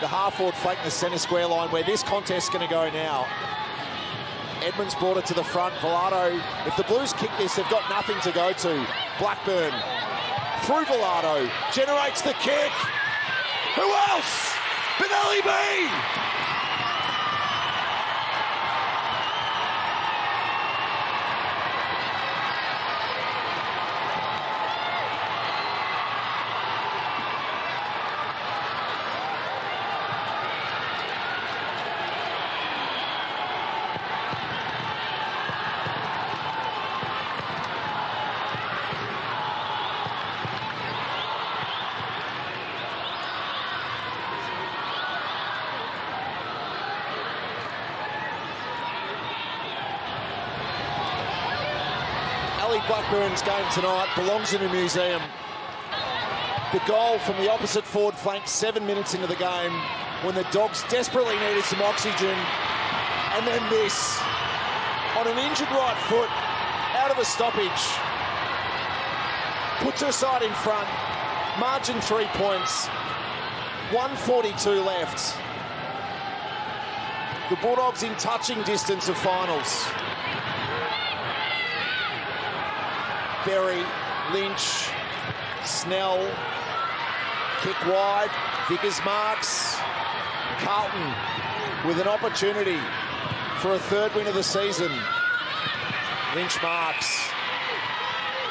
the half-forward flank, the centre square line, where this contest's going to go now. Edmonds brought it to the front. Velado, if the Blues kick this, they've got nothing to go to. Blackburn through Velado, generates the kick. Who else? Benelli B! Blackburn's game tonight belongs in a museum. The goal from the opposite forward flank, seven minutes into the game, when the Dogs desperately needed some oxygen. And then this, on an injured right foot, out of a stoppage, puts her side in front, margin three points, 142 left. The Bulldogs in touching distance of finals. Berry, Lynch, Snell, kick wide, Vickers marks, Carlton with an opportunity for a third win of the season. Lynch marks.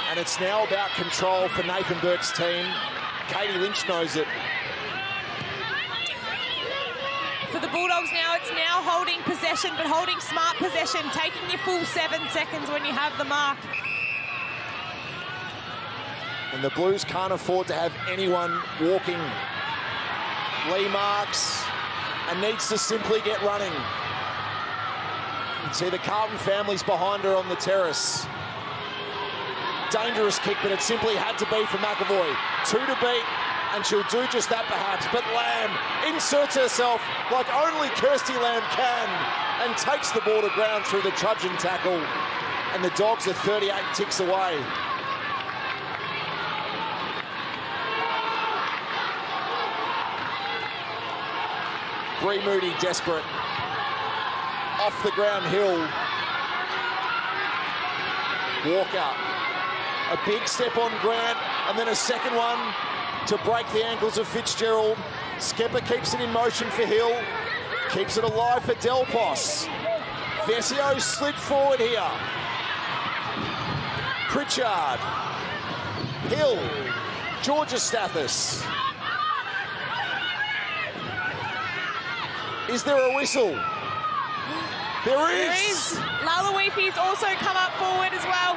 And it's now about control for Nathan Burke's team. Katie Lynch knows it. For the Bulldogs now, it's now holding possession, but holding smart possession, taking your full seven seconds when you have the mark. And the Blues can't afford to have anyone walking. Lee marks and needs to simply get running. You see the Carlton family's behind her on the terrace. Dangerous kick, but it simply had to be for McEvoy. Two to beat, and she'll do just that perhaps. But Lamb inserts herself like only Kirsty Lamb can and takes the ball to ground through the Trudgeon tackle. And the Dogs are 38 ticks away. Bree Moody desperate. Off the ground hill. Walk Walker. A big step on Grant and then a second one to break the ankles of Fitzgerald. Skepper keeps it in motion for Hill. Keeps it alive for Delpos. Vescio slid forward here. Pritchard. Hill. Georgostathis. Is there a whistle? There is. There is. Laloifi's also come up forward as well.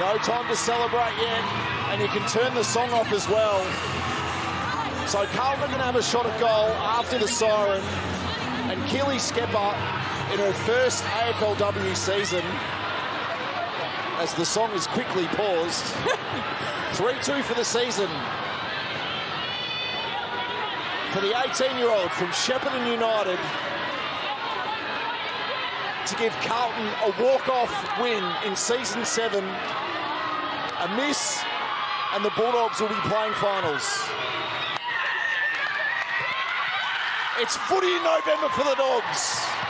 No time to celebrate yet, and you can turn the song off as well. So Carlton are going to have a shot at goal after the siren, and Keeley Skepper in her first AFLW season, as the song is quickly paused. 3-2 for the season for the 18-year-old from Shepparton United to give Carlton a walk-off win in season seven. A miss, and the Bulldogs will be playing finals. It's footy in November for the Dogs.